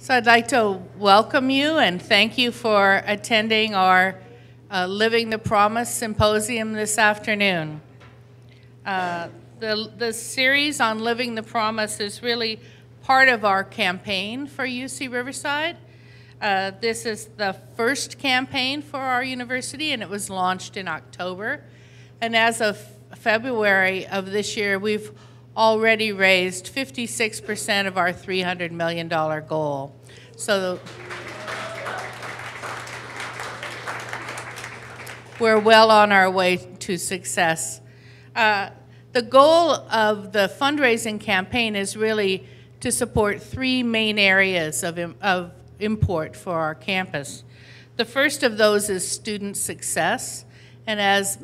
So I'd like to welcome you and thank you for attending our uh, Living the Promise Symposium this afternoon. Uh, the, the series on Living the Promise is really part of our campaign for UC Riverside. Uh, this is the first campaign for our university and it was launched in October. And as of February of this year, we've already raised 56% of our $300 million goal. So we're well on our way to success. Uh, the goal of the fundraising campaign is really to support three main areas of, of import for our campus. The first of those is student success. And as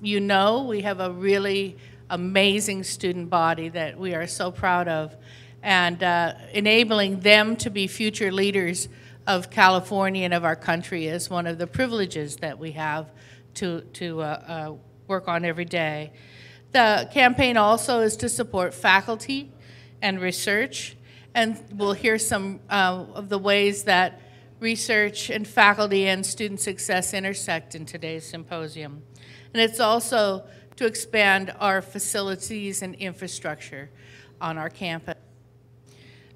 you know, we have a really amazing student body that we are so proud of, and uh, enabling them to be future leaders of California and of our country is one of the privileges that we have to, to uh, uh, work on every day. The campaign also is to support faculty and research, and we'll hear some uh, of the ways that research and faculty and student success intersect in today's symposium. And it's also to expand our facilities and infrastructure on our campus.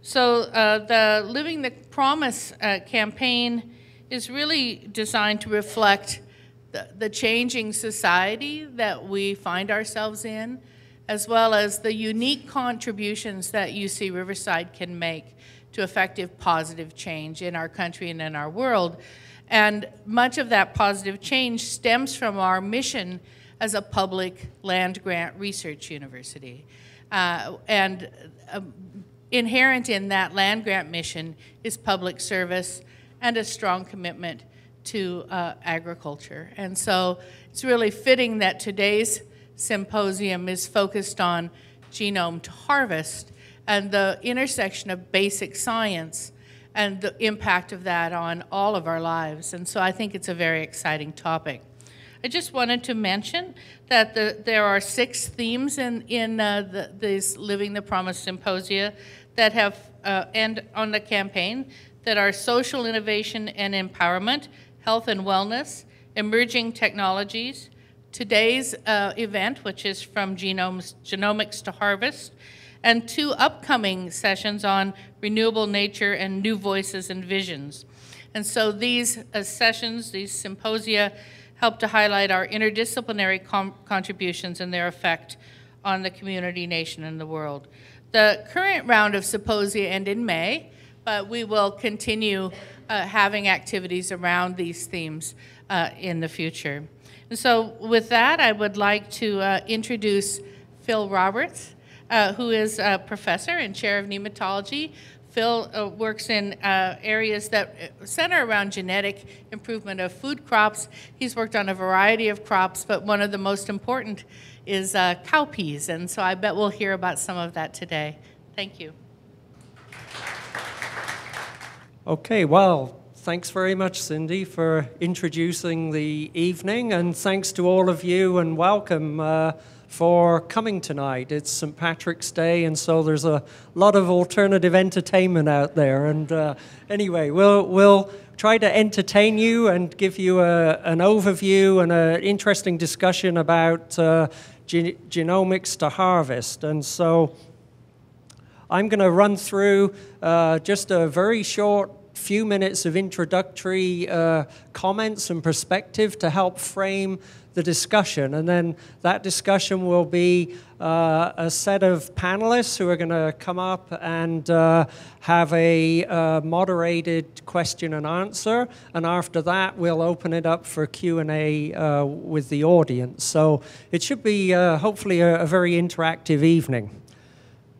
So uh, the Living the Promise uh, campaign is really designed to reflect the, the changing society that we find ourselves in, as well as the unique contributions that UC Riverside can make to effective positive change in our country and in our world. And much of that positive change stems from our mission as a public land grant research university. Uh, and uh, inherent in that land grant mission is public service and a strong commitment to uh, agriculture. And so it's really fitting that today's symposium is focused on genome to harvest and the intersection of basic science and the impact of that on all of our lives. And so I think it's a very exciting topic. I just wanted to mention that the, there are six themes in, in uh, the, this Living the Promise Symposia that have, uh, and on the campaign, that are social innovation and empowerment, health and wellness, emerging technologies, today's uh, event, which is from genomes, genomics to harvest, and two upcoming sessions on renewable nature and new voices and visions. And so these uh, sessions, these symposia, help to highlight our interdisciplinary contributions and their effect on the community, nation, and the world. The current round of symposia end in May, but we will continue uh, having activities around these themes uh, in the future. And so with that, I would like to uh, introduce Phil Roberts, uh, who is a professor and chair of nematology Phil uh, works in uh, areas that uh, center around genetic improvement of food crops. He's worked on a variety of crops, but one of the most important is uh, cowpeas, and so I bet we'll hear about some of that today. Thank you. Okay, well, thanks very much, Cindy, for introducing the evening, and thanks to all of you, and welcome. For coming tonight. It's St. Patrick's Day, and so there's a lot of alternative entertainment out there. And uh, anyway, we'll, we'll try to entertain you and give you a, an overview and an interesting discussion about uh, ge genomics to harvest. And so I'm going to run through uh, just a very short few minutes of introductory uh, comments and perspective to help frame the discussion. And then that discussion will be uh, a set of panelists who are going to come up and uh, have a uh, moderated question and answer. And after that, we'll open it up for Q&A uh, with the audience. So it should be uh, hopefully a, a very interactive evening.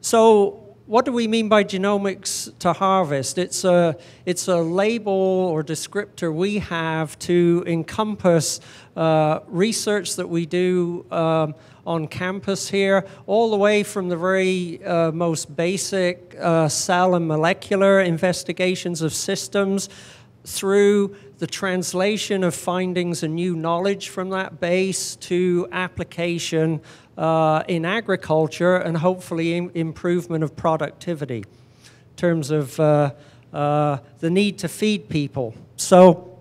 So what do we mean by genomics to harvest? It's a, it's a label or descriptor we have to encompass uh, research that we do um, on campus here, all the way from the very uh, most basic uh, cell and molecular investigations of systems through the translation of findings and new knowledge from that base to application uh, in agriculture and hopefully improvement of productivity in terms of uh, uh, the need to feed people. So,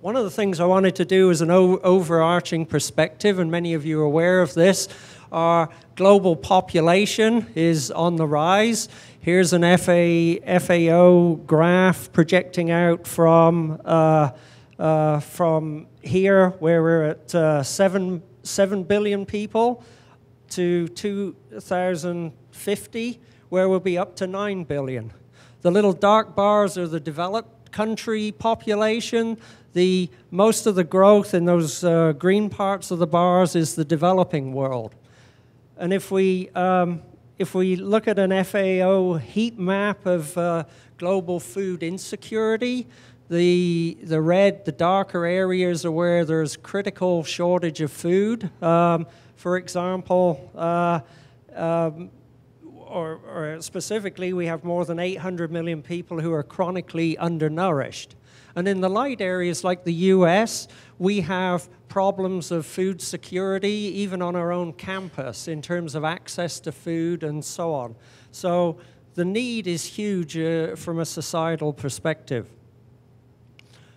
one of the things I wanted to do as an overarching perspective, and many of you are aware of this. Our global population is on the rise. Here's an FA, FAO graph projecting out from, uh, uh, from here, where we're at uh, 7, 7 billion people, to 2050, where we'll be up to 9 billion. The little dark bars are the developed country population. The, most of the growth in those uh, green parts of the bars is the developing world. And if we um, if we look at an FAO heat map of uh, global food insecurity, the, the red, the darker areas are where there's critical shortage of food. Um, for example, uh, um, or, or, specifically, we have more than 800 million people who are chronically undernourished. And in the light areas like the US, we have problems of food security, even on our own campus, in terms of access to food and so on. So the need is huge uh, from a societal perspective.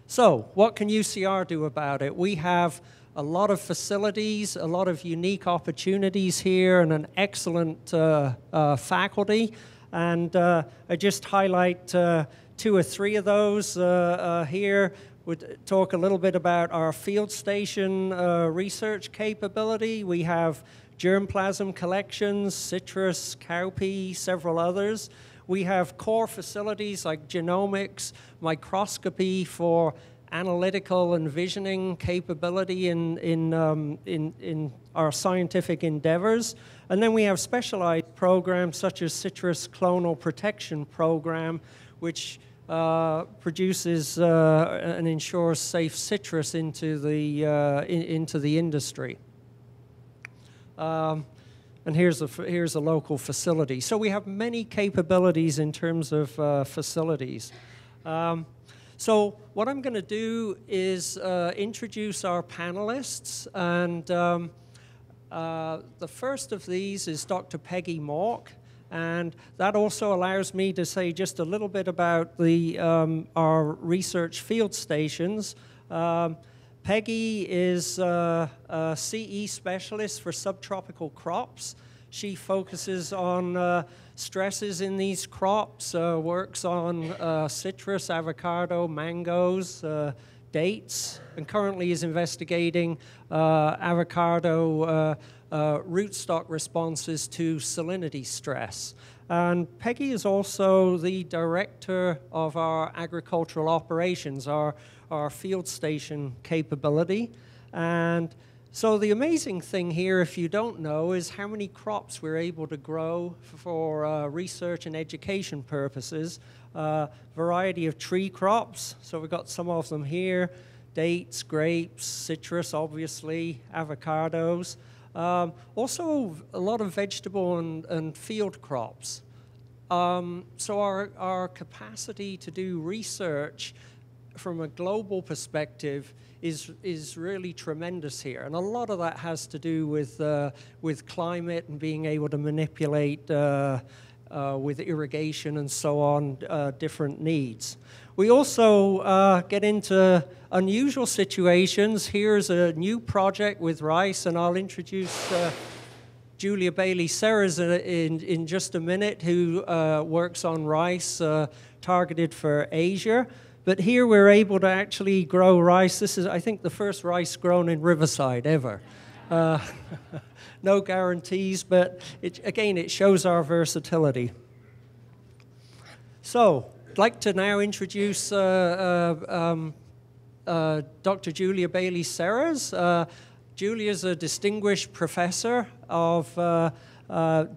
So, what can UCR do about it? We have a lot of facilities, a lot of unique opportunities here, and an excellent uh, uh, faculty. And uh, I just highlight uh, two or three of those uh, uh, here. Would talk a little bit about our field station research capability. We have germplasm collections, citrus, cowpea, several others. We have core facilities like genomics, microscopy for analytical and visioning capability in, in, um, in, in our scientific endeavors. And then we have specialized programs such as Citrus Clonal Protection Program, which uh, produces uh, and ensures safe citrus into the, uh, in, into the industry. Um, and here's a, here's a local facility. So we have many capabilities in terms of uh, facilities. Um, so what I'm going to do is uh, introduce our panelists. And um, the first of these is Dr. Peggy Mauk. And that also allows me to say just a little bit about the, um, our research field stations. Peggy is uh, a CE specialist for subtropical crops. She focuses on uh, stresses in these crops, uh, works on uh, citrus, avocado, mangoes, uh, dates, and currently is investigating uh, avocado rootstock responses to salinity stress. And Peggy is also the director of our agricultural operations, our, our field station capability. And so the amazing thing here, if you don't know, is how many crops we're able to grow for uh, research and education purposes. Uh, variety of tree crops, so we've got some of them here, dates, grapes, citrus, obviously, avocados. Um, also, a lot of vegetable and, and field crops. Um, so our, our capacity to do research from a global perspective is, is really tremendous here. And a lot of that has to do with, uh, with climate and being able to manipulate uh, uh, with irrigation and so on, uh, different needs. We also uh, get into unusual situations. Here's a new project with rice, and I'll introduce uh, Julia Bailey Serres in, in just a minute, who works on rice targeted for Asia. But here we're able to actually grow rice. This is, I think, the first rice grown in Riverside ever. Uh, no guarantees, but it, again, it shows our versatility. So, I'd like to now introduce uh, uh, um, uh, Dr. Julia Bailey Serres. Uh, Julia is a distinguished professor of uh,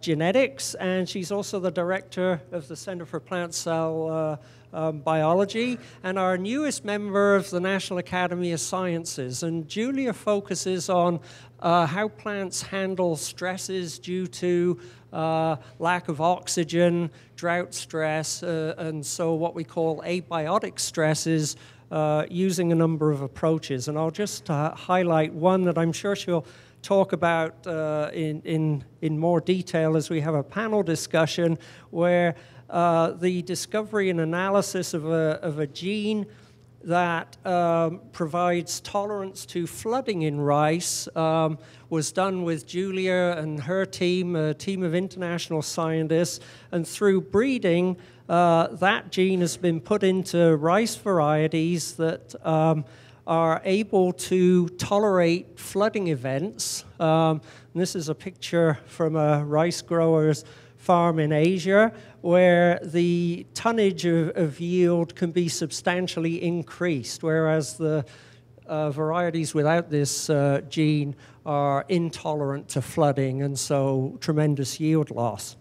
genetics, and she's also the director of the Center for Plant Cell um, Biology, and our newest member of the National Academy of Sciences. And Julia focuses on how plants handle stresses due to uh, lack of oxygen, drought stress, uh, and so what we call abiotic stresses uh, using a number of approaches. And I'll just uh, highlight one that I'm sure she'll talk about uh, in, in, in more detail as we have a panel discussion where uh, the discovery and analysis of a, of a gene that um, provides tolerance to flooding in rice um, was done with Julia and her team, a team of international scientists, and through breeding, uh, that gene has been put into rice varieties that um, are able to tolerate flooding events. Um, this is a picture from a rice grower's farm in Asia where the tonnage of, of yield can be substantially increased, whereas the uh, varieties without this uh, gene are intolerant to flooding and so tremendous yield loss.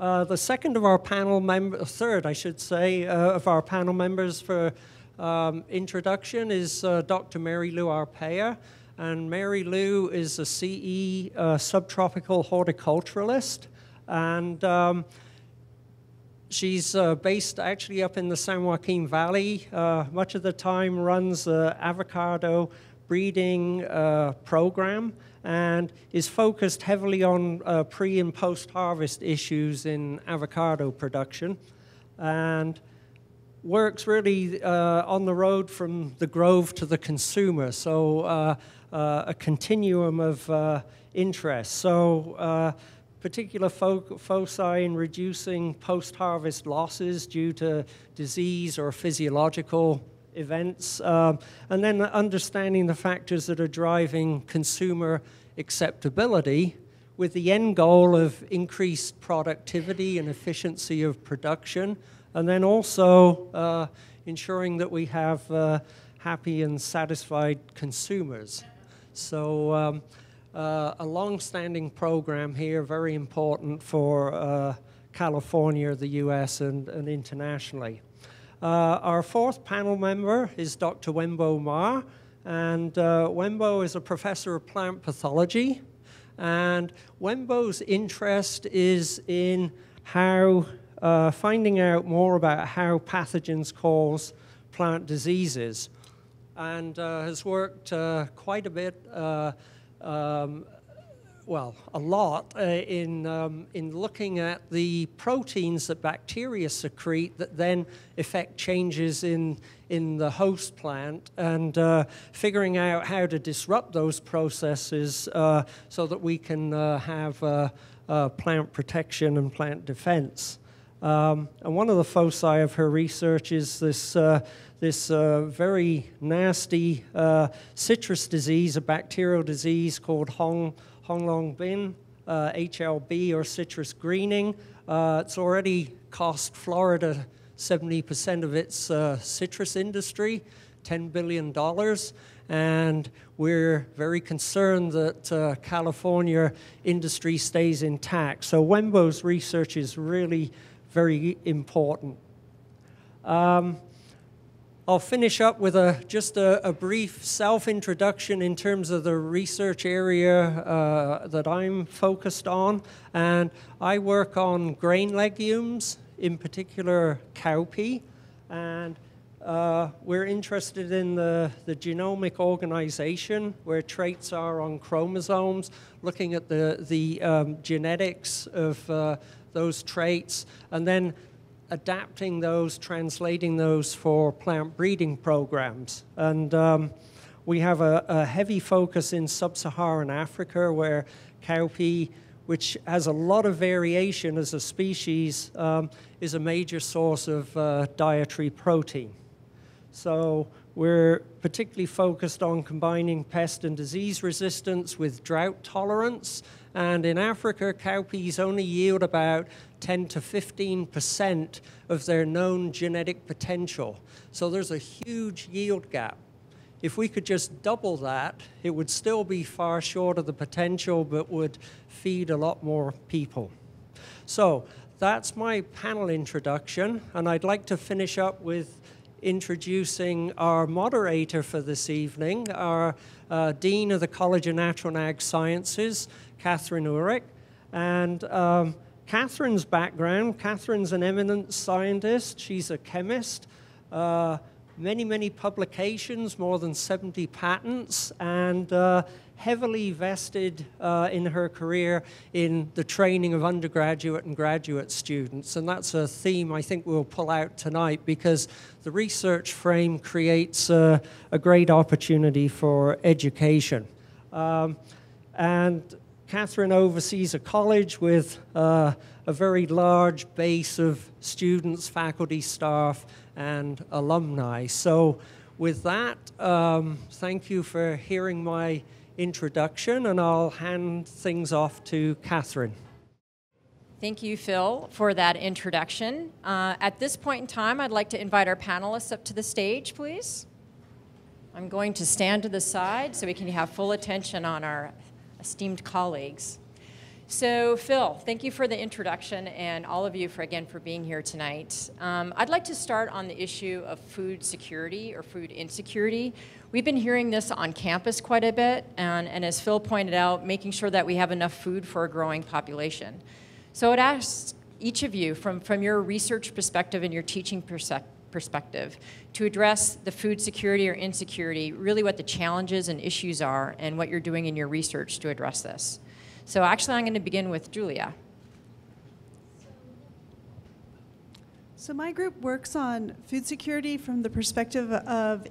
Uh, the second of our panel members, third, I should say, uh, of our panel members for um, introduction is uh, Dr. Mary Lu Arpaia. And Mary Lu is a CE uh, subtropical horticulturalist. And um, she's uh, based actually up in the San Joaquin Valley. Uh, much of the time runs the avocado breeding uh, program and is focused heavily on uh, pre and post harvest issues in avocado production. And works really uh, on the road from the grove to the consumer, so a continuum of uh, interest. So, uh, particular fo- foci in reducing post harvest losses due to disease or physiological events, um, and then understanding the factors that are driving consumer acceptability with the end goal of increased productivity and efficiency of production and then also uh, ensuring that we have uh, happy and satisfied consumers. So um, uh, a long-standing program here, very important for uh, California, the U.S., and, and internationally. Uh, our fourth panel member is Dr. Wenbo Ma, and uh, Wenbo is a professor of plant pathology, and Wenbo's interest is in how uh, finding out more about how pathogens cause plant diseases and uh, has worked uh, quite a bit, uh, um, well, a lot, in, um, in looking at the proteins that bacteria secrete that then affect changes in, in the host plant and figuring out how to disrupt those processes so that we can have plant protection and plant defense. Um, and one of the foci of her research is this, uh, this uh, very nasty uh, citrus disease, a bacterial disease called Hong, HLB, uh, or citrus greening. Uh, it's already cost Florida 70% of its uh, citrus industry, $10 billion. And we're very concerned that California industry stays intact. So Wenbo's research is really very important. Um, I'll finish up with a, just a, a brief self-introduction in terms of the research area uh, that I'm focused on. And I work on grain legumes, in particular cowpea. And uh, we're interested in the, the genomic organization, where traits are on chromosomes, looking at the, the um, genetics of uh, those traits, and then adapting those, translating those for plant breeding programs. And um, we have a, a, heavy focus in sub Saharan Africa where cowpea, which has a lot of variation as a species, um, is a major source of uh, dietary protein. So we're particularly focused on combining pest and disease resistance with drought tolerance and in Africa, cowpeas only yield about 10 to 15 percent of their known genetic potential. So there's a huge yield gap. If we could just double that, it would still be far short of the potential, but would feed a lot more people. So that's my panel introduction, and I'd like to finish up with introducing our moderator for this evening, our uh, Dean of the College of Natural and Ag Sciences, Kathryn Uhrich. And um, Kathryn's background Kathryn's an eminent scientist, she's a chemist. Uh, many, many publications, more than 70 patents, and uh, heavily vested uh, in her career in the training of undergraduate and graduate students. And that's a theme I think we'll pull out tonight because the research frame creates a, great opportunity for education. Um, and Kathryn oversees a college with uh, a very large base of students, faculty, staff, and alumni. So, with that, um, thank you for hearing my introduction, and I'll hand things off to Kathryn. Thank you, Phil, for that introduction. Uh, at this point in time, I'd like to invite our panelists up to the stage, please. I'm going to stand to the side so we can have full attention on our esteemed colleagues. So, Phil, thank you for the introduction and all of you for again for being here tonight. Um, I'd like to start on the issue of food security or food insecurity. We've been hearing this on campus quite a bit, and, and as Phil pointed out, making sure that we have enough food for a growing population. So, I'd ask each of you, from, from your research perspective and your teaching perspective, to address the food security or insecurity, really what the challenges and issues are, and what you're doing in your research to address this. So actually, I'm going to begin with Julia. So my group works on food security from the perspective of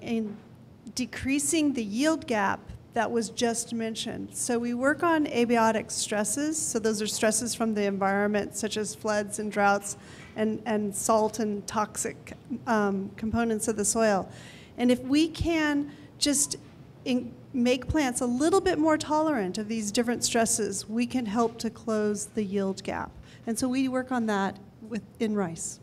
decreasing the yield gap that was just mentioned. So we work on abiotic stresses. So those are stresses from the environment, such as floods and droughts, and, and salt and toxic um, components of the soil. And if we can just in, make plants a little bit more tolerant of these different stresses, we can help to close the yield gap. And so we work on that with, in rice.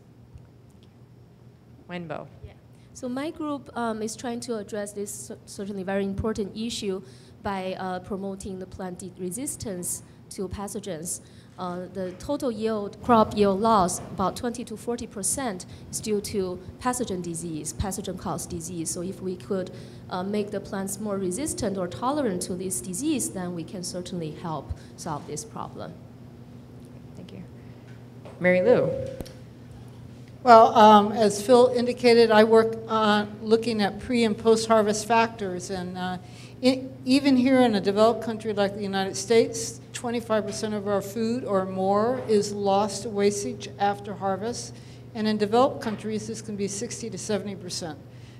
Wenbo. Yeah. So my group um, is trying to address this certainly very important issue by uh, promoting the plant resistance to pathogens. Uh, the total yield, crop yield loss, about 20 to 40 percent, is due to pathogen disease, pathogen-caused disease. So if we could uh, make the plants more resistant or tolerant to this disease, then we can certainly help solve this problem. Thank you. Mary Lu. Well, um, as Phil indicated, I work on looking at pre and post harvest factors. And uh, in, even here in a developed country like the United States, 25% of our food or more is lost to wastage after harvest. And in developed countries, this can be 60 to 70%.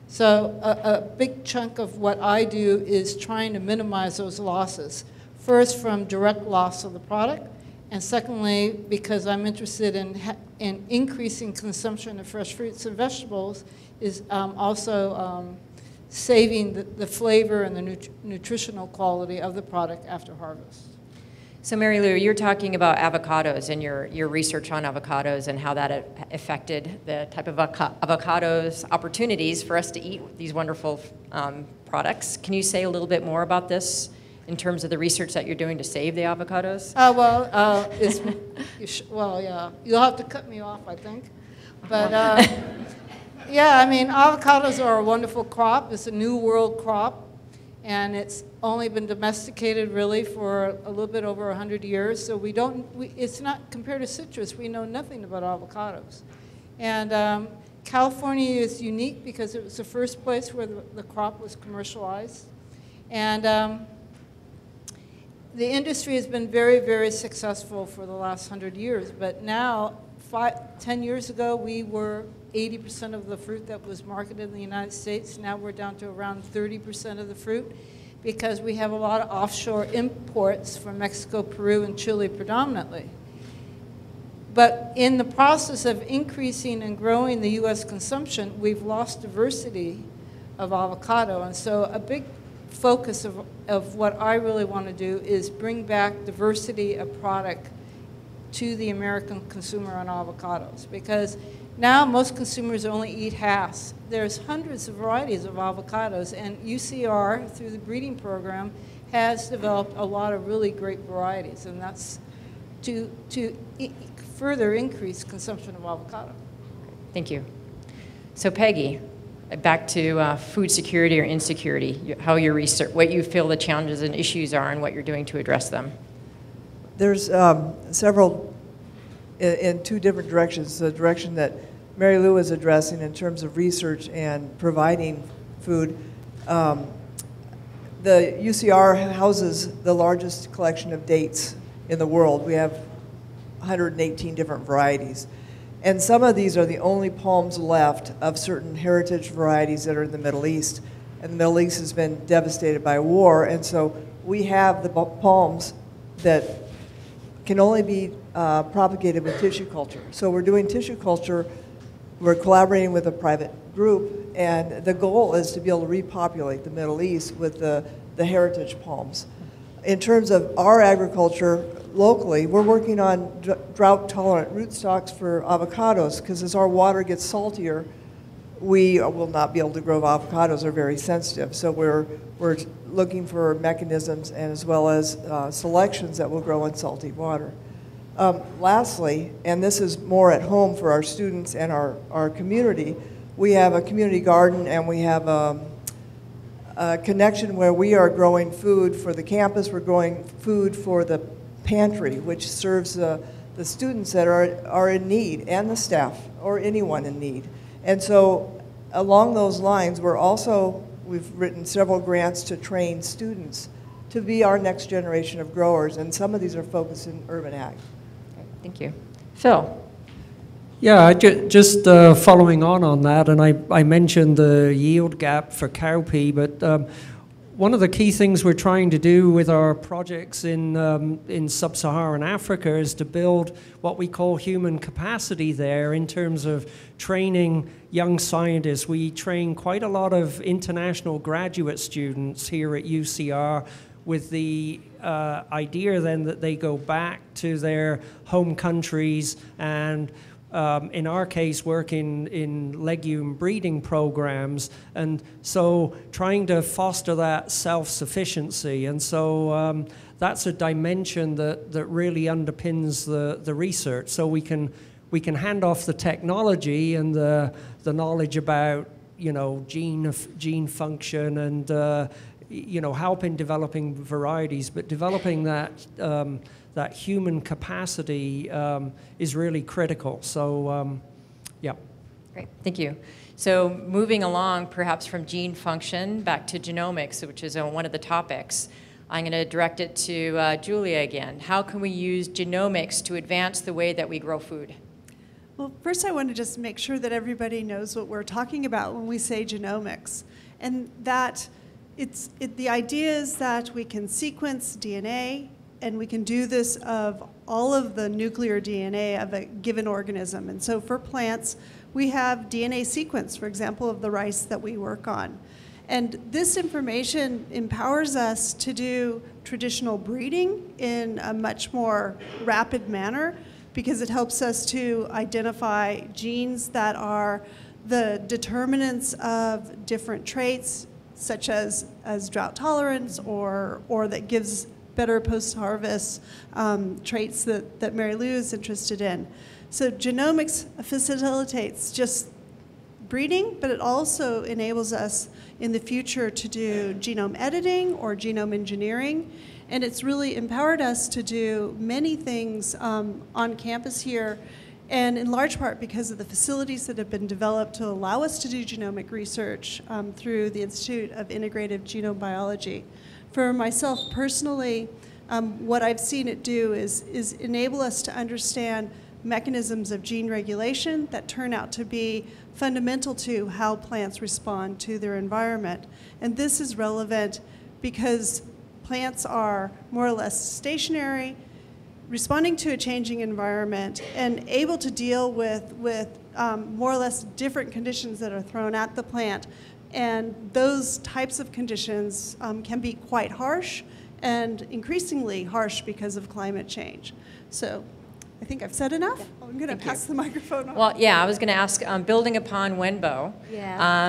So a, a, big chunk of what I do is trying to minimize those losses. First, from direct loss of the product, and secondly, because I'm interested in, in increasing consumption of fresh fruits and vegetables, is um, also um, saving the, the, flavor and the nut nutritional quality of the product after harvest. So Mary Lu, you're talking about avocados and your, your research on avocados and how that affected the type of avocados opportunities for us to eat these wonderful um, products. Can you say a little bit more about this in terms of the research that you're doing to save the avocados? Uh, well, uh, it's, well, yeah, you'll have to cut me off, I think. But uh, yeah, I mean, avocados are a wonderful crop. It's a new world crop and it's only been domesticated really for a little bit over 100 years. So we don't, we, it's not compared to citrus, we know nothing about avocados. And um, California is unique because it was the first place where the, the crop was commercialized. And um, the industry has been very, very successful for the last 100 years. But now, five, 10 years ago, we were 80% of the fruit that was marketed in the United States. Now we're down to around 30% of the fruit because we have a lot of offshore imports from Mexico, Peru, and Chile predominantly. But in the process of increasing and growing the U.S. consumption, we've lost diversity of avocado. And so a big focus of, of what I really want to do is bring back diversity of product to the American consumer on avocados because now most consumers only eat Hass. There's hundreds of varieties of avocados, and UCR, through the breeding program, has developed a lot of really great varieties, and that's to, to e further increase consumption of avocado. Thank you. So Peggy, back to uh, food security or insecurity, how your research, what you feel the challenges and issues are and what you're doing to address them. There's um, several in, in, two different directions. The direction that Mary Lu is addressing in terms of research and providing food. Um, the UCR houses the largest collection of dates in the world. We have 118 different varieties. And some of these are the only palms left of certain heritage varieties that are in the Middle East. And the Middle East has been devastated by war, and so we have the palms that can only be uh, propagated with tissue culture. So we're doing tissue culture, we're collaborating with a private group, and the goal is to be able to repopulate the Middle East with the, the heritage palms. In terms of our agriculture locally, we're working on drought tolerant rootstocks for avocados because as our water gets saltier, we will not be able to grow avocados They're very sensitive. So we're, we're looking for mechanisms and as well as uh, selections that will grow in salty water. Um, lastly, and this is more at home for our students and our, our community, we have a community garden and we have a, a connection where we are growing food for the campus, we're growing food for the pantry, which serves uh, the students that are, are in need and the staff or anyone in need. And so along those lines, we're also, we've written several grants to train students to be our next generation of growers, and some of these are focused in urban ag. Okay, Thank you. Phil? Yeah, ju- just uh, following on on that, and I, I mentioned the yield gap for cowpea, but um, one of the key things we're trying to do with our projects in, um, in sub Saharan Africa is to build what we call human capacity there in terms of training young scientists. We train quite a lot of international graduate students here at UCR with the uh, idea then that they go back to their home countries and um, in our case, work in, in legume breeding programs, and so trying to foster that self sufficiency. And so um, that's a dimension that, that really underpins the, the research. So we can, we can hand off the technology and the, the knowledge about you know, gene, gene function and uh, you know, help in developing varieties, but developing that. Um, that human capacity um, is really critical. So, um, yeah. Great, thank you. So moving along, perhaps from gene function back to genomics, which is uh, one of the topics, I'm going to direct it to uh, Julia again. How can we use genomics to advance the way that we grow food? Well, first I want to just make sure that everybody knows what we're talking about when we say genomics. And that it's, it, the idea is that we can sequence DNA and we can do this of all of the nuclear DNA of a given organism. And so for plants, we have DNA sequence, for example, of the rice that we work on. And this information empowers us to do traditional breeding in a much more rapid manner because it helps us to identify genes that are the determinants of different traits, such as, as drought tolerance or, or that gives better post-harvest um, traits that, that Mary Lu is interested in. So genomics facilitates just breeding, but it also enables us in the future to do genome editing or genome engineering. And it's really empowered us to do many things um, on campus here, and in large part because of the facilities that have been developed to allow us to do genomic research um, through the Institute of Integrative Genome Biology. For myself personally, um, what I've seen it do is, is enable us to understand mechanisms of gene regulation that turn out to be fundamental to how plants respond to their environment. And this is relevant because plants are more or less stationary, responding to a changing environment, and able to deal with, with um, more or less different conditions that are thrown at the plant and those types of conditions um, can be quite harsh and increasingly harsh because of climate change. So I think I've said enough. I'm going to pass you. the microphone on. Well, yeah, I was going to ask, um, building upon Wenbo, Yeah.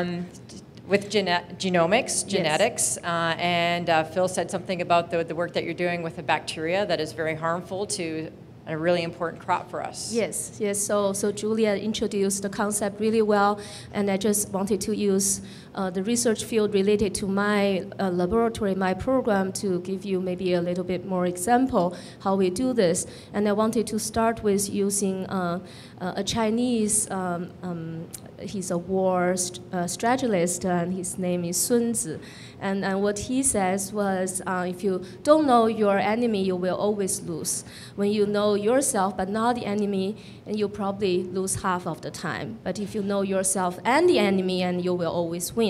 With genomics, genetics, uh, and uh, Phil said something about the, the work that you're doing with the bacteria that is very harmful to a really important crop for us. Yes, yes. So, so Julia introduced the concept really well, and I just wanted to use the research field related to my uh, laboratory, my program, to give you maybe a little bit more example how we do this. And I wanted to start with using uh, uh a Chinese. Um, um, he's a war st- uh, strategist, and his name is Sun Tzu. And, and what he says was, uh, if you don't know your enemy, you will always lose. When you know yourself but not the enemy, and you probably lose half of the time. But if you know yourself and the enemy, and you will always win.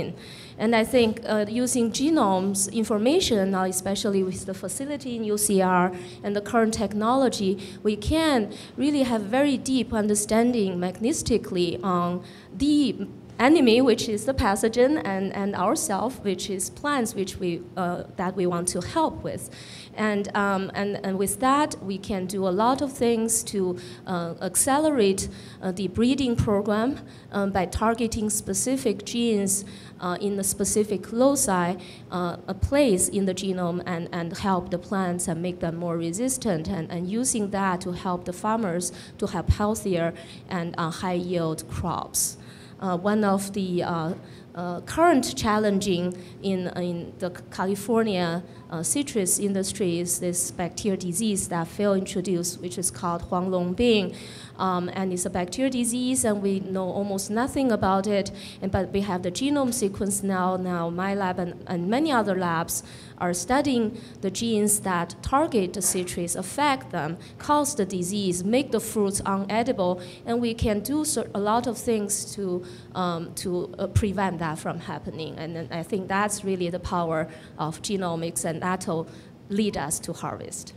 And I think uh, using genomes information, now especially with the facility in UCR and the current technology, we can really have very deep understanding mechanistically on the enemy, which is the pathogen, and, and ourself, which is plants, which we, uh, that we want to help with. And, um, and, and with that, we can do a lot of things to uh, accelerate uh, the breeding program um, by targeting specific genes uh, in a specific loci, uh, a place in the genome, and, and help the plants and make them more resistant, and, and using that to help the farmers to have healthier and uh, high yield crops. Uh, one of the uh, uh, current challenging in, in the California uh, citrus industry is this bacterial disease that Phil introduced, which is called Huanglongbing. Um, and it's a bacterial disease, and we know almost nothing about it. And, but we have the genome sequence now. Now, my lab and, and many other labs are studying the genes that target the citrus, affect them, cause the disease, make the fruits unedible, and we can do a lot of things to, um, to uh, prevent that from happening. And I think that's really the power of genomics, and that'll lead us to harvest.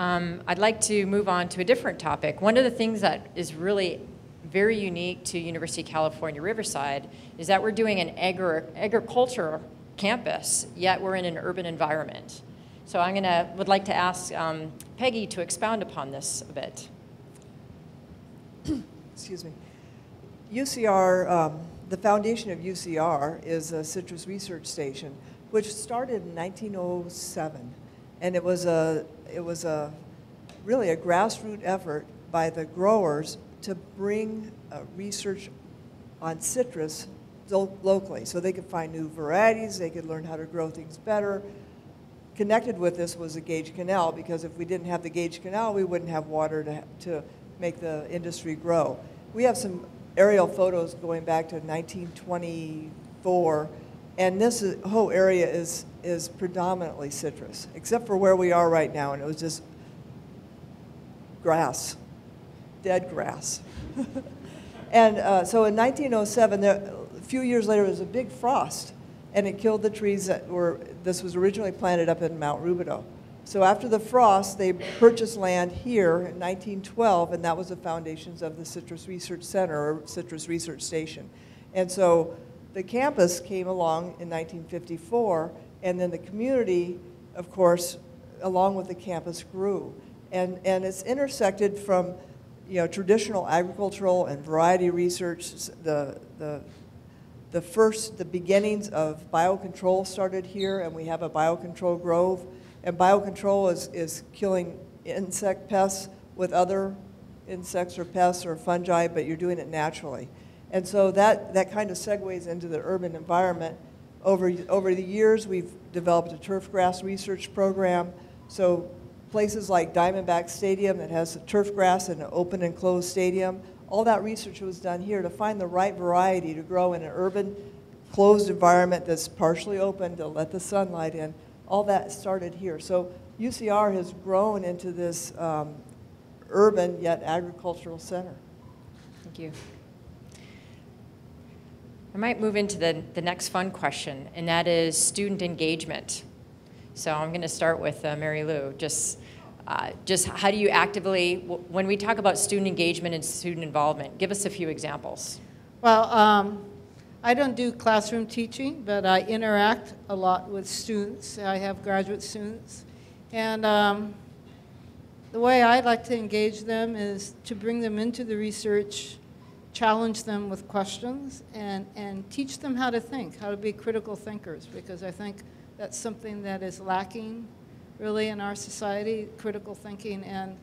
Um, I'd like to move on to a different topic. One of the things that is really very unique to University of California, Riverside, is that we're doing an agri agriculture campus, yet we're in an urban environment. So I'm gonna, would like to ask um, Peggy to expound upon this a bit. Excuse me. UCR, um, the foundation of UCR is a citrus research station, which started in 1907. And it was a it was a really a grassroots effort by the growers to bring uh, research on citrus locally so they could find new varieties, they could learn how to grow things better. Connected with this was the Gage Canal because if we didn't have the Gage Canal, we wouldn't have water to, to make the industry grow. We have some aerial photos going back to 1924 and this is, whole area is, is predominantly citrus, except for where we are right now, and it was just grass, dead grass. and uh, so in 1907, there, a few years later, there was a big frost, and it killed the trees that were, this was originally planted up in Mount Rubidoux. So after the frost, they purchased land here in 1912, and that was the foundations of the Citrus Research Center, or Citrus Research Station. And so the campus came along in 1954, and then the community, of course, along with the campus grew. And, and it's intersected from you know, traditional agricultural and variety research. The, the, the first, the beginnings of biocontrol started here, and we have a biocontrol grove. And biocontrol is, is killing insect pests with other insects or pests or fungi, but you're doing it naturally. And so that, that kind of segues into the urban environment. Over, over the years, we've developed a turf grass research program. So places like Diamondback Stadium that has turf grass and an open and closed stadium, all that research was done here to find the right variety to grow in an urban closed environment that's partially open to let the sunlight in. All that started here. So UCR has grown into this um, urban yet agricultural center. Thank you. I might move into the, the next fun question, and that is student engagement. So I'm going to start with uh, Mary Lu. Just, uh, just how do you actively, when we talk about student engagement and student involvement, give us a few examples. Well, um, I don't do classroom teaching, but I interact a lot with students. I have graduate students. And um, the way I like to engage them is to bring them into the research challenge them with questions and, and teach them how to think, how to be critical thinkers, because I think that's something that is lacking really, in our society, critical thinking and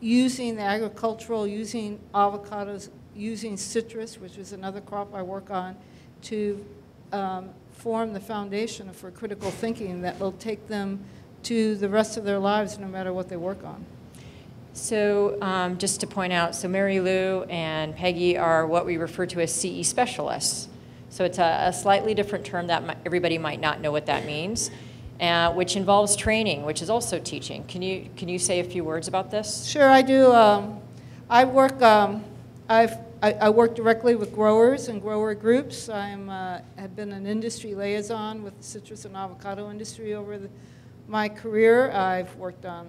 using the agricultural, using avocados, using citrus, which is another crop I work on, to um, form the foundation for critical thinking that will take them to the rest of their lives no matter what they work on. So um, just to point out, so Mary Lu and Peggy are what we refer to as CE specialists. So it's a, a slightly different term that everybody might not know what that means, uh, which involves training, which is also teaching. Can you, can you say a few words about this? Sure, I do. Um, I work. Um, I've I, I work directly with growers and grower groups. I'm uh, have been an industry liaison with the citrus and avocado industry over the, my career. I've worked on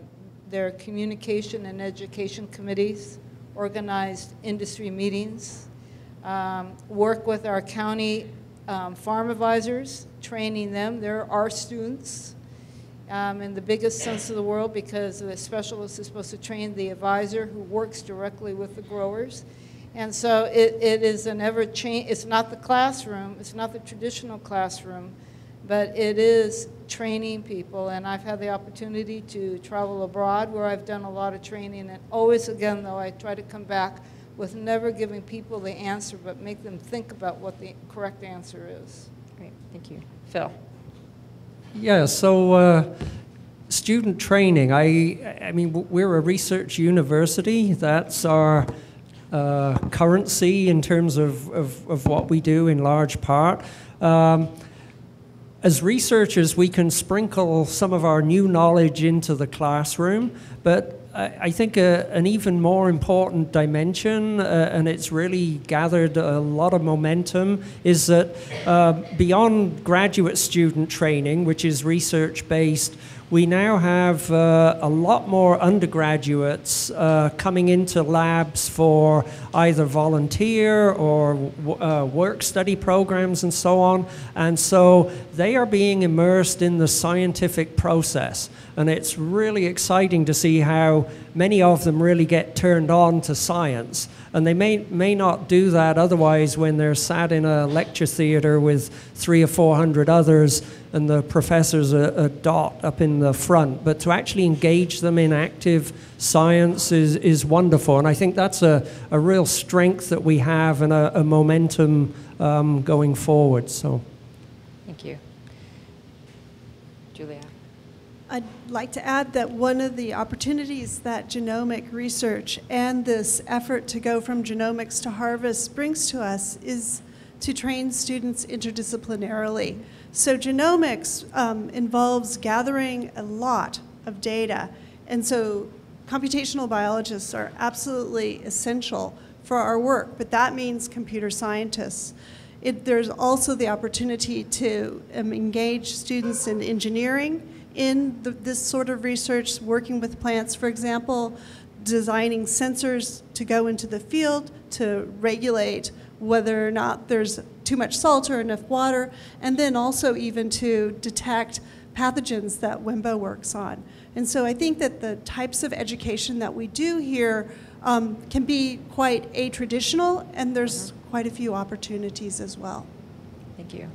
their communication and education committees, organized industry meetings, um, work with our county um, farm advisors, training them. They're our students um, in the biggest sense of the word because the specialist is supposed to train the advisor who works directly with the growers. And so it, it is an ever change, it's not the classroom, it's not the traditional classroom, but it is training people. And I've had the opportunity to travel abroad where I've done a lot of training. And always again, though, I try to come back with never giving people the answer, but make them think about what the correct answer is. Great, thank you. Phil? Yeah, so uh, student training. I, I mean, we're a research university. That's our uh, currency in terms of, of, of what we do in large part. Um, as researchers, we can sprinkle some of our new knowledge into the classroom, but I think a, an even more important dimension, uh, and it's really gathered a lot of momentum, is that uh, beyond graduate student training, which is research based, we now have uh, a lot more undergraduates uh, coming into labs for either volunteer or uh, work study programs and so on. And so they are being immersed in the scientific process. And it's really exciting to see how many of them really get turned on to science. And they may, may not do that otherwise when they're sat in a lecture theater with three or four hundred others and the professor's a, a dot up in the front. But to actually engage them in active science is, is wonderful. And I think that's a, a real strength that we have and a, a momentum um, going forward. So. Thank you. Julia? I'd like to add that one of the opportunities that genomic research and this effort to go from genomics to harvest brings to us is to train students interdisciplinarily. So, genomics um, involves gathering a lot of data, and so computational biologists are absolutely essential for our work, but that means computer scientists. It, there's also the opportunity to um, engage students in engineering in the, this sort of research, working with plants, for example, designing sensors to go into the field to regulate whether or not there's too much salt or enough water, and then also even to detect pathogens that Wenbo works on. And so I think that the types of education that we do here um, can be quite a-traditional, and there's quite a few opportunities as well. Thank you.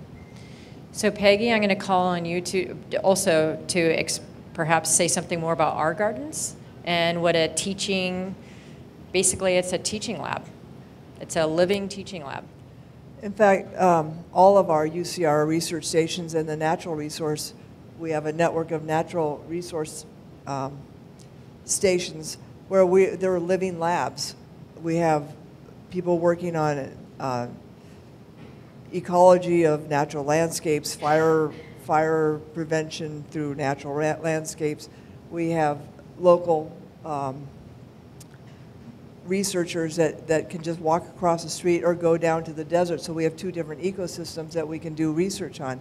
So Peggy, I'm going to call on you to also to perhaps say something more about our gardens and what a teaching, basically it's a teaching lab. It's a living teaching lab. In fact, um, all of our UCR research stations and the natural resource, we have a network of natural resource um, stations where we, there are living labs. We have people working on uh, ecology of natural landscapes, fire, fire prevention through natural ra- landscapes. We have local um, researchers that, that can just walk across the street or go down to the desert. So we have two different ecosystems that we can do research on.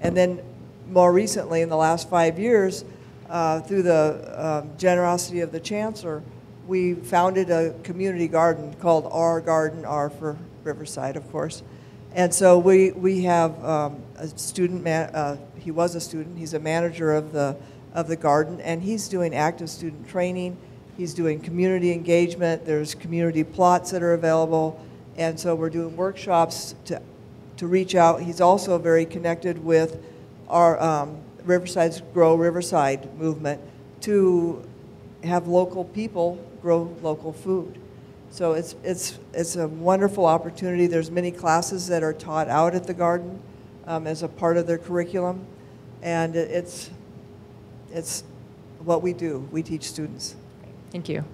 And then more recently, in the last five years, uh, through the um, generosity of the chancellor, we founded a community garden called R Garden, R for Riverside, of course. And so we, we have um, a student, uh, he was a student, he's a manager of the, of the garden, and he's doing active student training. He's doing community engagement. There's community plots that are available. And so we're doing workshops to, to reach out. He's also very connected with our um, Riverside's Grow Riverside movement to have local people grow local food. So it's, it's, it's a wonderful opportunity. There's many classes that are taught out at the garden um, as a part of their curriculum. And it's, it's what we do. We teach students. Thank you.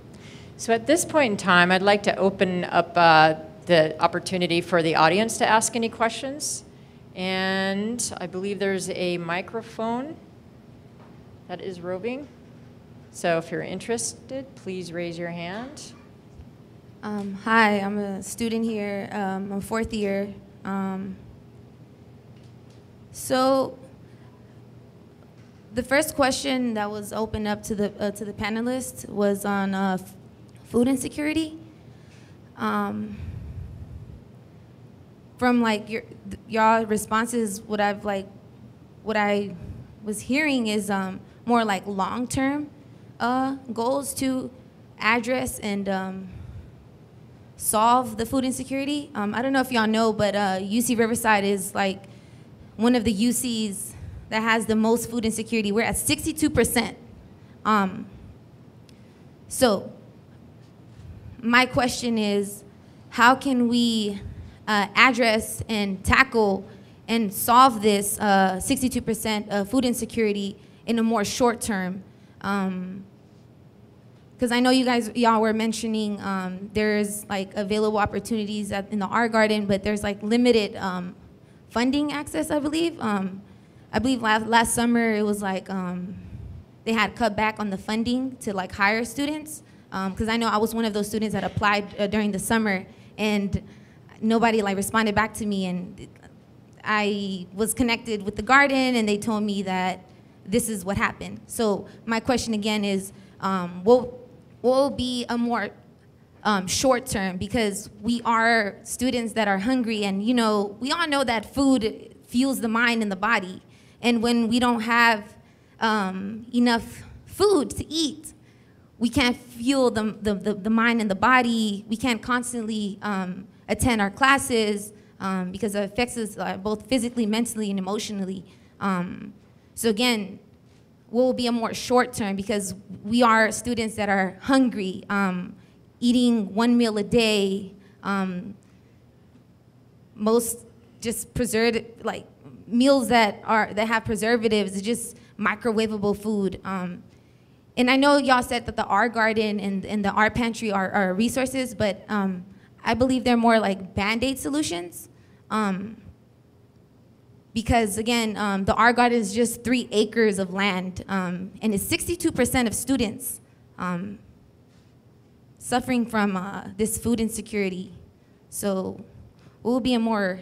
So at this point in time, I'd like to open up uh, the opportunity for the audience to ask any questions. And I believe there's a microphone that is roving. So if you're interested, please raise your hand. Um, hi, I'm a student here. Um, I'm fourth year. Um, so, the first question that was opened up to the uh, to the panelists was on uh, food insecurity. Um, from like your y'all responses, what I've like, what I was hearing is um, more like long term uh, goals to address and um, solve the food insecurity. Um, I don't know if y'all know, but uh, UC Riverside is like one of the UCs that has the most food insecurity. We're at 62%. Um, so, my question is how can we uh, address and tackle and solve this uh, 62% of food insecurity in a more short term? Um, because I know you guys, y'all were mentioning um, there's like available opportunities at, in the R Garden, but there's like limited um, funding access, I believe. Um, I believe last, last summer it was like um, they had cut back on the funding to like hire students. Because I know I was one of those students that applied uh, during the summer, and nobody like responded back to me. And I was connected with the garden, and they told me that this is what happened. So my question again is, um, what will be a more um, short term? Because we are students that are hungry, and you know, we all know that food fuels the mind and the body. And when we don't have um, enough food to eat, we can't fuel the, the, the, the mind and the body. We can't constantly um, attend our classes um, because it affects us uh, both physically, mentally, and emotionally. Um, so again, will be a more short term because we are students that are hungry, um, eating one meal a day, um, most just preserved like meals that are that have preservatives, just microwavable food. Um, and I know y'all said that the R Garden and, and the R Pantry are, are resources, but um, I believe they're more like band-aid solutions. Because again, um, the R Garden is just three acres of land, um, and it's 62% of students um, suffering from uh, this food insecurity. So, what will be a more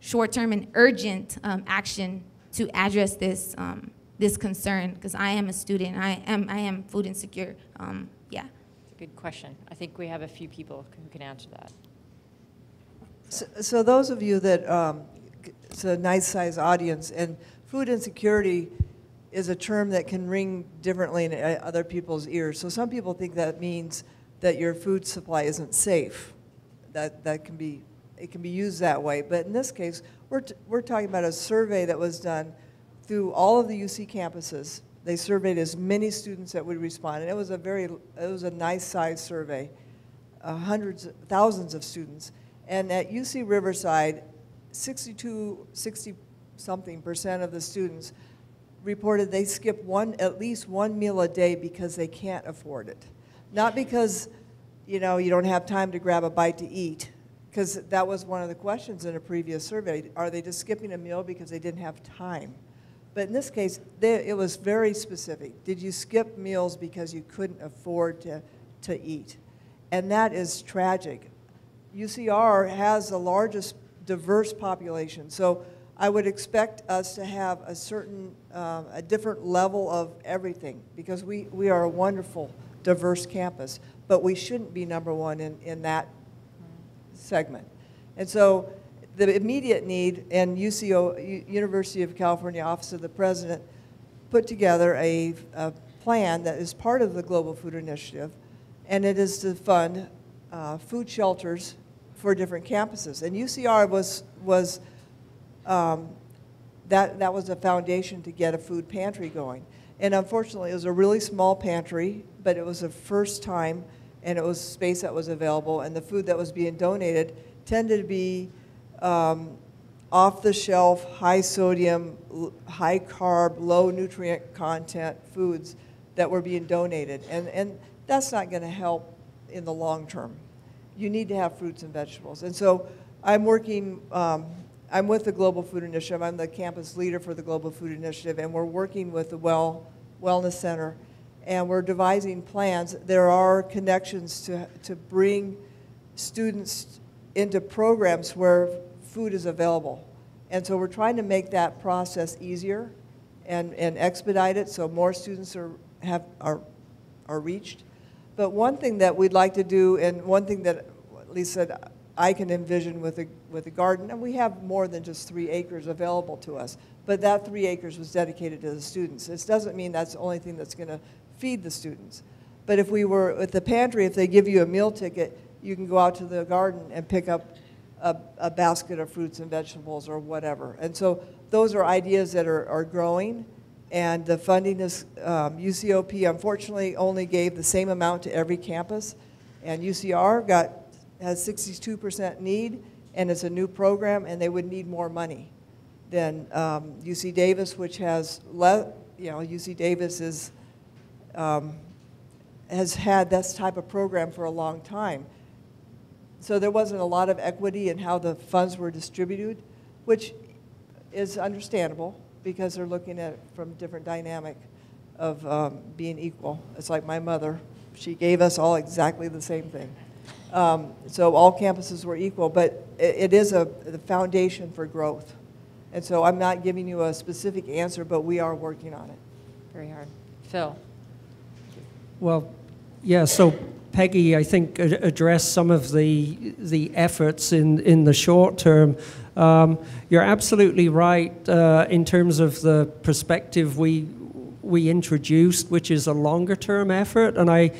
short-term and urgent um, action to address this um, this concern? Because I am a student, I am I am food insecure. Um, yeah. It's a good question. I think we have a few people who can answer that. So, so those of you that, um, it's a nice size audience, and food insecurity is a term that can ring differently in uh, other people's ears. So some people think that means that your food supply isn't safe. That, that can be, it can be used that way. But in this case, we're, we're talking about a survey that was done through all of the UC campuses. They surveyed as many students that would respond, and it was a very, it was a nice size survey uh, hundreds, thousands of students. And at UC Riverside, 62, 60 something percent of the students reported they skip one, at least one meal a day because they can't afford it. Not because, you know, you don't have time to grab a bite to eat, because that was one of the questions in a previous survey. Are they just skipping a meal because they didn't have time? But in this case, they, it was very specific. Did you skip meals because you couldn't afford to, to eat? And that is tragic. UCR has the largest diverse population, so I would expect us to have a certain, um, a different level of everything, because we, we are a wonderful, diverse campus, but we shouldn't be number one in, in that segment. And so the immediate need, and UCOP, University of California Office of the President, put together a, a plan that is part of the Global Food Initiative, and it is to fund uh, food shelters for different campuses. And UCR was, was um, that, that was a foundation to get a food pantry going. And unfortunately, it was a really small pantry, but it was the first time, and it was space that was available, and the food that was being donated tended to be um, off-the-shelf, high-sodium, high-carb, low-nutrient content foods that were being donated. And, and that's not going to help in the long term. You need to have fruits and vegetables. And so I'm working, um, I'm with the Global Food Initiative. I'm the campus leader for the Global Food Initiative, and we're working with the Well Wellness Center, and we're devising plans. There are connections to, to bring students into programs where food is available. And so we're trying to make that process easier and, and expedite it so more students are, have, are, are reached. But one thing that we'd like to do, and one thing that said I can envision with the, with the garden, and we have more than just three acres available to us, but that three acres was dedicated to the students. This doesn't mean that's the only thing that's going to feed the students. But if we were at the pantry, if they give you a meal ticket, you can go out to the garden and pick up a, a basket of fruits and vegetables or whatever. And so those are ideas that are, are growing. And the funding is, um, UCOP unfortunately only gave the same amount to every campus. And UCR got, has 62% need, and it's a new program, and they would need more money than um, UC Davis, which has, le- you know, UC Davis is, um, has had this type of program for a long time. So there wasn't a lot of equity in how the funds were distributed, which is understandable because they're looking at it from a different dynamic of um, being equal. It's like my mother, she gave us all exactly the same thing. Um, so all campuses were equal, but it, it is a the foundation for growth. And so I'm not giving you a specific answer, but we are working on it. Very hard. Phil? Well, yeah, so Peggy, I think, addressed some of the, the efforts in, in the short term. Um, you're absolutely right uh, in terms of the perspective we, we introduced, which is a longer term effort. And I,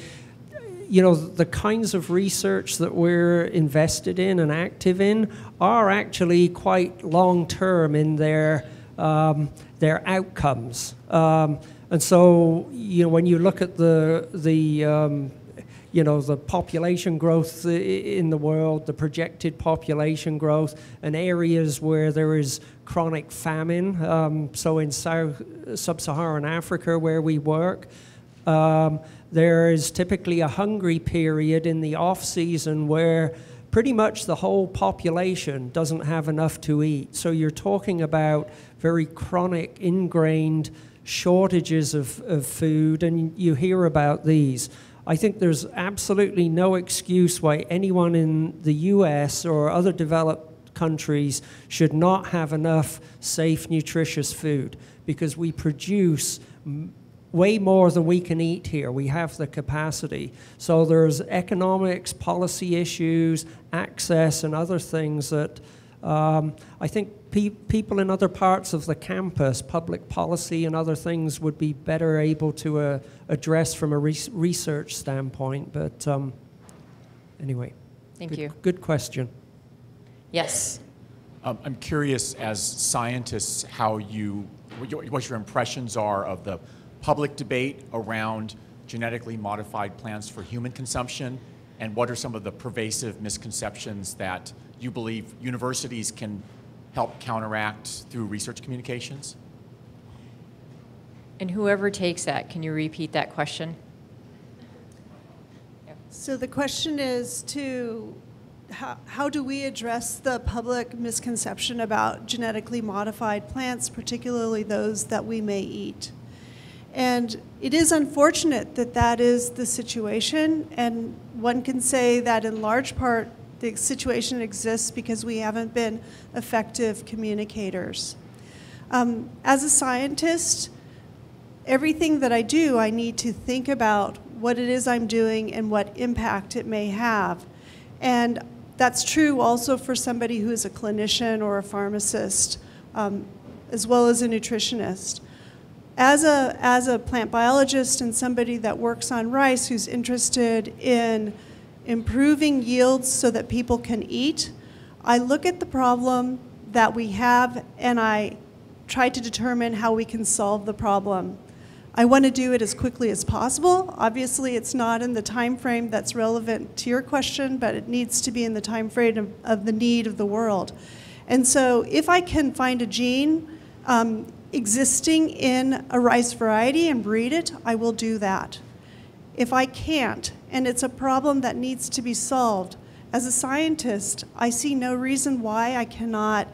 you know, the kinds of research that we're invested in and active in are actually quite long term in their, um, their outcomes. Um, and so, you know, when you look at the, the um, you know, the population growth in the world, the projected population growth, and areas where there is chronic famine. Um, so in sub-Saharan Africa, where we work, um, there is typically a hungry period in the off season where pretty much the whole population doesn't have enough to eat. So you're talking about very chronic, ingrained shortages of, of food, and you hear about these. I think there's absolutely no excuse why anyone in the US or other developed countries should not have enough safe, nutritious food because we produce way more than we can eat here. We have the capacity. So there's economics, policy issues, access, and other things that um, I think pe- people in other parts of the campus, public policy and other things, would be better able to uh, address from a res- research standpoint. But um, anyway, Thank good, you. Good question. Yes. Um, I'm curious, as scientists, how you, what your- what your impressions are of the public debate around genetically modified plants for human consumption, and what are some of the pervasive misconceptions that you believe universities can help counteract through research communications? And whoever takes that, can you repeat that question? So the question is to, how, how do we address the public misconception about genetically modified plants, particularly those that we may eat? And it is unfortunate that that is the situation, and one can say that in large part the situation exists because we haven't been effective communicators. Um, as a scientist, everything that I do, I need to think about what it is I'm doing and what impact it may have. And that's true also for somebody who is a clinician or a pharmacist, um, as well as a nutritionist. As a, as a plant biologist and somebody that works on rice who's interested in improving yields so that people can eat, I look at the problem that we have and I try to determine how we can solve the problem. I want to do it as quickly as possible. Obviously, it's not in the time frame that's relevant to your question, but it needs to be in the time frame of, of the need of the world. And so, if I can find a gene um, existing in a rice variety and breed it, I will do that. If I can't, and it's a problem that needs to be solved, as a scientist, I see no reason why I cannot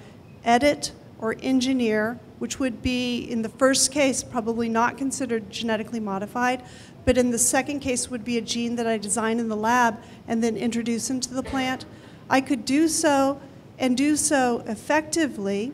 edit or engineer, which would be, in the first case, probably not considered genetically modified, but in the second case would be a gene that I design in the lab and then introduce into the plant. I could do so and do so effectively.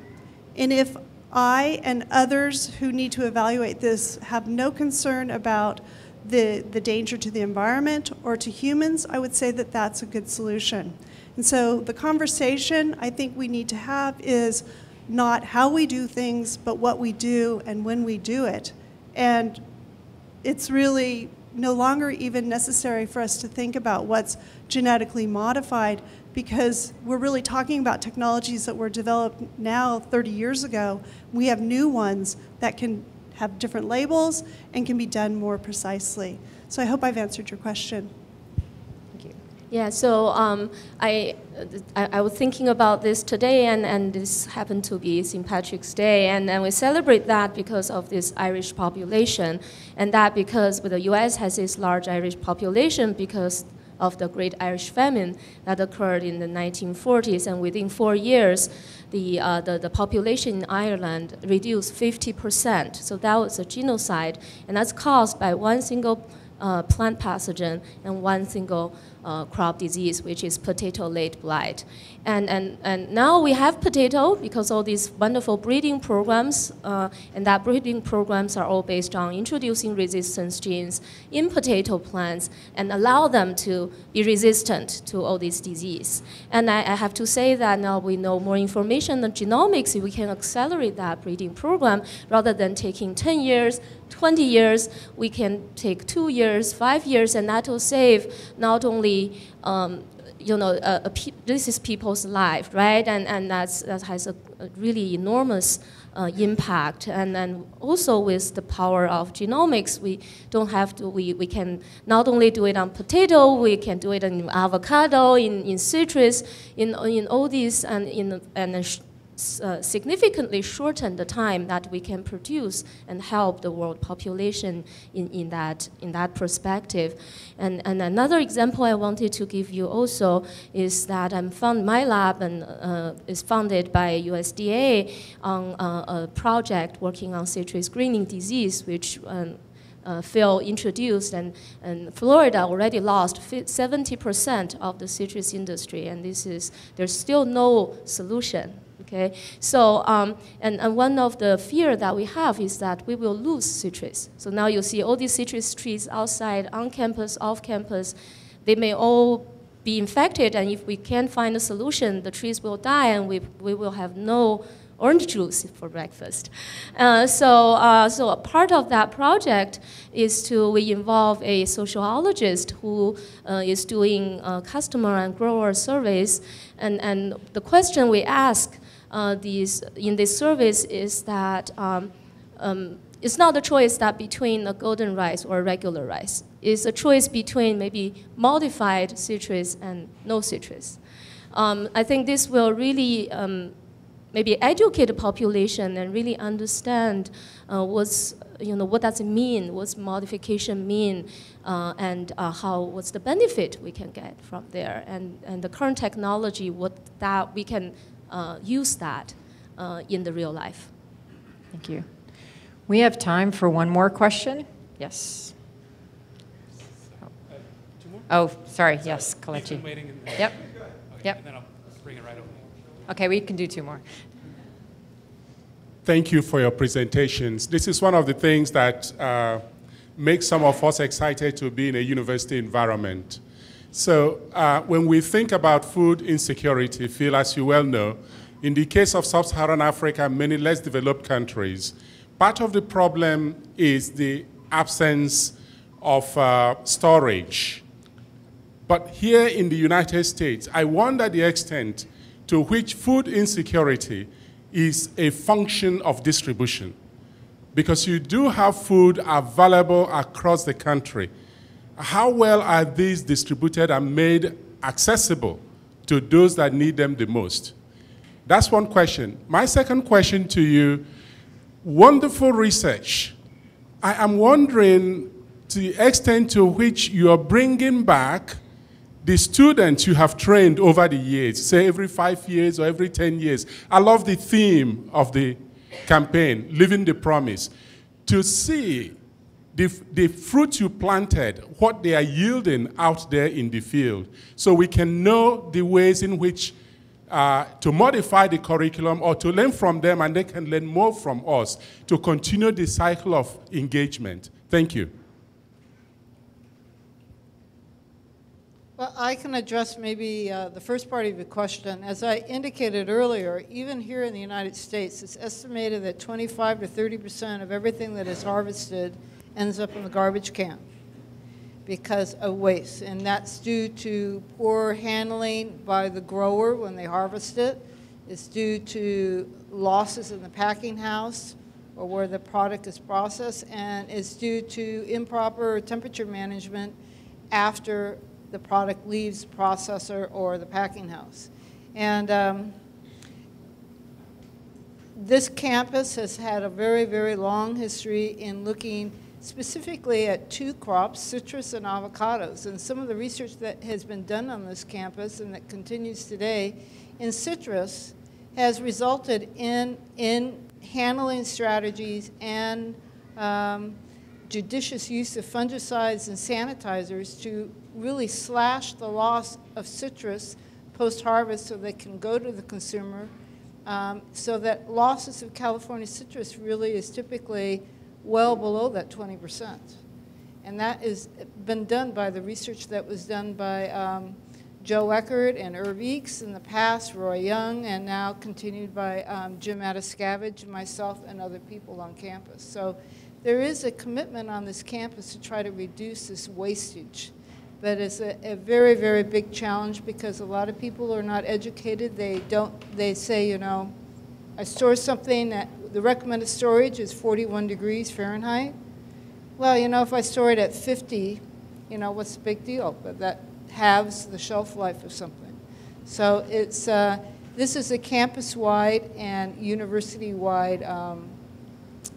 And if I and others who need to evaluate this have no concern about the, the danger to the environment or to humans, I would say that that's a good solution. And so the conversation I think we need to have is not how we do things, but what we do and when we do it. And it's really no longer even necessary for us to think about what's genetically modified because we're really talking about technologies that were developed now 30 years ago. We have new ones that can have different labels and can be done more precisely. So I hope I've answered your question. Thank you. Yeah, so um, I, I, I, was thinking about this today, and, and this happened to be St. Patrick's Day, and, and we celebrate that because of this Irish population, and that because the U.S. has this large Irish population because of the Great Irish Famine that occurred in the 1940s, and within four years, the, uh, the, the population in Ireland reduced 50%. So that was a genocide, and that's caused by one single uh, plant pathogen and one single uh, crop disease, which is potato late blight. And, and, and now we have potato because all these wonderful breeding programs, uh, and that breeding programs are all based on introducing resistance genes in potato plants and allow them to be resistant to all these diseases. And I, I have to say that now we know more information on genomics, we can accelerate that breeding program rather than taking 10 years 20 years, we can take two years, five years, and that will save not only um, you know, a, a this is people's life, right? And, and that's, that has a, a really enormous uh, impact. And then also with the power of genomics, we don't have to, we, we can not only do it on potato, we can do it in avocado, in, in citrus, in, in all these, and, in, and uh, significantly shorten the time that we can produce and help the world population in, in, that, in that perspective. And, and another example I wanted to give you also is that I'm fund, my lab and, uh, is funded by USDA on a project working on citrus greening disease, which um, uh, Phil introduced, and, and Florida already lost 70% of the citrus industry, and this is, there's still no solution Okay, so um, and, and one of the fear that we have is that we will lose citrus. So now you see all these citrus trees outside, on campus, off campus, they may all be infected, and if we can't find a solution, the trees will die, and we, we will have no orange juice for breakfast. Uh, so, uh, so a part of that project is to we involve a sociologist who uh, is doing uh, customer and grower surveys, and, and the question we ask these, in this service is that um, um, it's not a choice that between a golden rice or regular rice. It's a choice between maybe modified citrus and no citrus. Um, I think this will really um, maybe educate the population and really understand uh, what's you know what does it mean, what's modification mean, uh, and uh, how what's the benefit we can get from there, and and the current technology, what that we can uh, use that uh, in the real life. Thank you. We have time for one more question. Yes. Oh, sorry. Yes, Kalechi. Yep. Yep. And then I'll bring it right over. Okay, we can do two more. Thank you for your presentations. This is one of the things that uh, makes some of us excited to be in a university environment. So uh, when we think about food insecurity, Phil, as you well know, in the case of sub-Saharan Africa, and many less developed countries, part of the problem is the absence of uh, storage. But here in the United States, I wonder the extent to which food insecurity is a function of distribution. Because you do have food available across the country. How well are these distributed and made accessible to those that need them the most? That's one question. My second question to you wonderful research. I am wondering to the extent to which you are bringing back the students you have trained over the years, say every five years or every 10 years. I love the theme of the campaign, Living the Promise, to see the, the fruit you planted, what they are yielding out there in the field, so we can know the ways in which uh, to modify the curriculum or to learn from them and they can learn more from us to continue the cycle of engagement. Thank you. Well, I can address maybe uh, the first part of your question. As I indicated earlier, even here in the United States, it's estimated that 25 to 30 percent of everything that is harvested ends up in the garbage can because of waste. And that's due to poor handling by the grower when they harvest it. It's due to losses in the packing house or where the product is processed. And it's due to improper temperature management after the product leaves processor or the packing house. And um, this campus has had a very, very long history in looking specifically at two crops, citrus and avocados. And some of the research that has been done on this campus and that continues today in citrus has resulted in, in handling strategies and um, judicious use of fungicides and sanitizers to really slash the loss of citrus post-harvest so they can go to the consumer. Um, so that losses of California citrus really is typically well below that 20%. And that has been done by the research that was done by um, Joe Eckert and Irv Eaks in the past, Roy Young, and now continued by um, Jim Adaskaveg, myself, and other people on campus. So there is a commitment on this campus to try to reduce this wastage. But it's a, a, very, very big challenge because a lot of people are not educated. They don't, they say, you know, I store something that the recommended storage is 41 degrees Fahrenheit. Well, you know, if I store it at 50, you know, what's the big deal? But that halves the shelf life of something. So it's, uh, this is a campus-wide and university-wide um,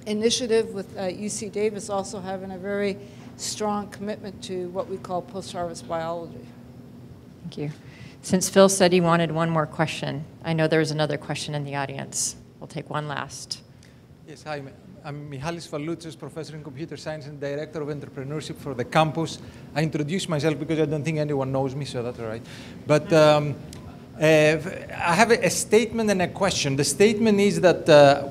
initiative with uh, UC Davis also having a very strong commitment to what we call post-harvest biology. Thank you. Since Phil said he wanted one more question, I know there's another question in the audience. We'll take one last. Yes, hi. I'm Michalis Faloutsos, professor in computer science and director of entrepreneurship for the campus. I introduce myself because I don't think anyone knows me, so that's all right. But um, uh, I have a, a, statement and a question. The statement is that uh,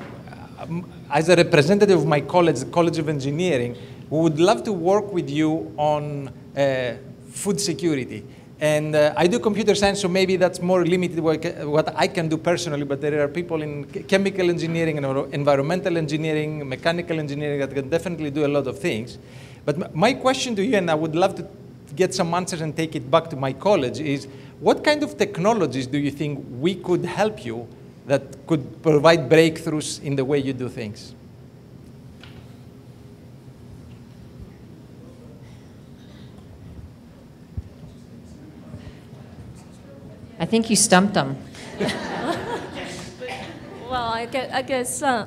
as a representative of my college, the College of Engineering, we would love to work with you on uh, food security. And uh, I do computer science, so maybe that's more limited what, I can do personally, but there are people in chemical engineering and environmental engineering, mechanical engineering that can definitely do a lot of things. But my question to you, and I would love to get some answers and take it back to my college, is what kind of technologies do you think we could help you that could provide breakthroughs in the way you do things? I think you stumped them. well, I guess, I guess uh,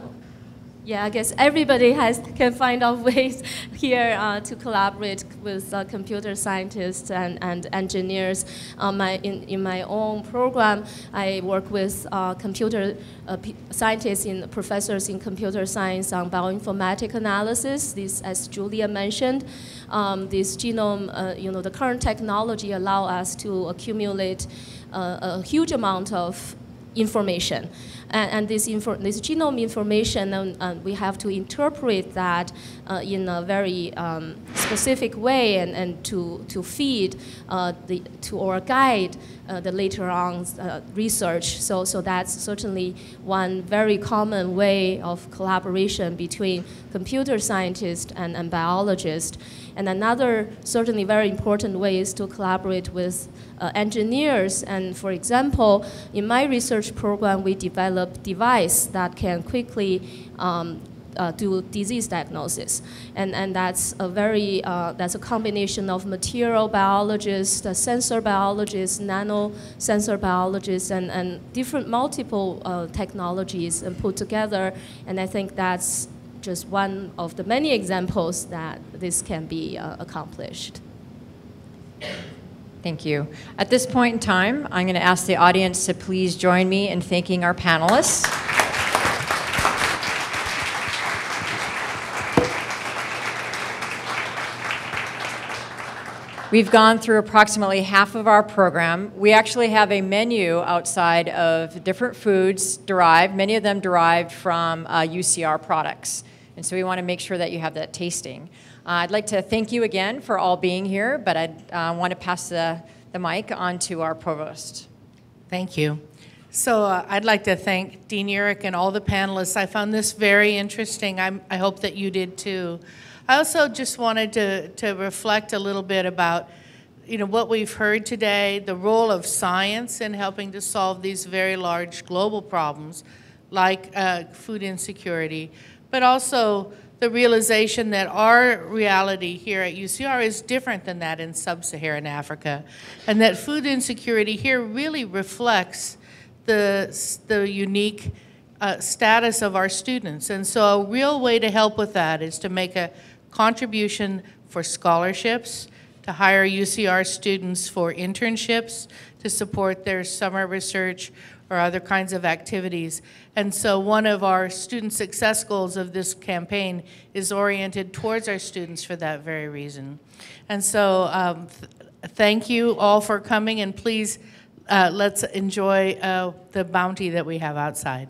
yeah, I guess everybody has can find out ways here uh, to collaborate with uh, computer scientists and, and engineers. Um, my, in, in my own program, I work with uh, computer uh, scientists and professors in computer science on bioinformatic analysis. This, as Julia mentioned, um, this genome, uh, you know, the current technology allow us to accumulate uh, a huge amount of information. And, and this, this genome information, um, uh, we have to interpret that uh, in a very um, specific way and, and to, to feed uh, the, to or guide uh, the later on uh, research. So, so that's certainly one very common way of collaboration between computer scientists and, and biologists. And another certainly very important way is to collaborate with uh, engineers. And for example, in my research program, we develop device that can quickly um, uh, do disease diagnosis, and and that's a very uh, that's a combination of material biologists, the sensor biologists, nano sensor biologists, and and different multiple uh, technologies and put together, and I think that's just one of the many examples that this can be uh, accomplished. Thank you. At this point in time, I'm going to ask the audience to please join me in thanking our panelists. We've gone through approximately half of our program. We actually have a menu outside of different foods derived, many of them derived from uh, UCR products. And so we want to make sure that you have that tasting. Uh, I'd like to thank you again for all being here, but I uh, want to pass the, the mic on to our provost. Thank you. So uh, I'd like to thank Dean Uhrich and all the panelists. I found this very interesting. I'm, I hope that you did too. I also just wanted to, to reflect a little bit about you know, what we've heard today, the role of science in helping to solve these very large global problems like uh, food insecurity, but also the realization that our reality here at UCR is different than that in sub-Saharan Africa, and that food insecurity here really reflects the, the unique uh, status of our students. And so a real way to help with that is to make a contribution for scholarships, to hire UCR students for internships, to support their summer research or other kinds of activities. And so one of our student success goals of this campaign is oriented towards our students for that very reason. And so um, th thank you all for coming and please uh, let's enjoy uh, the bounty that we have outside.